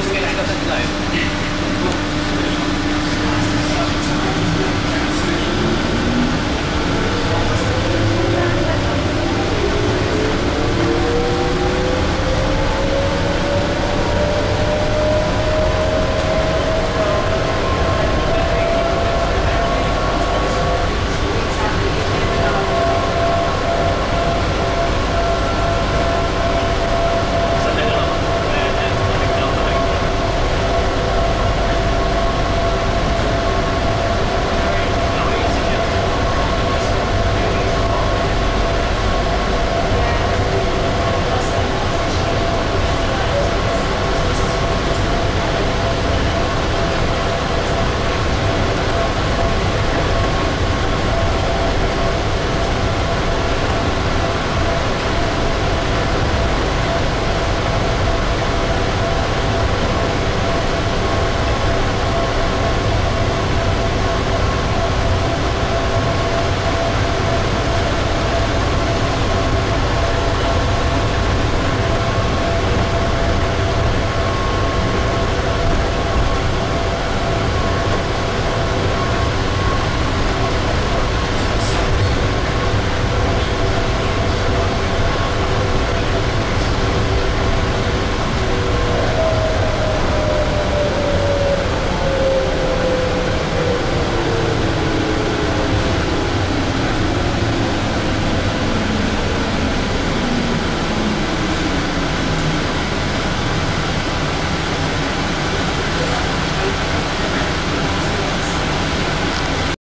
定の形だよ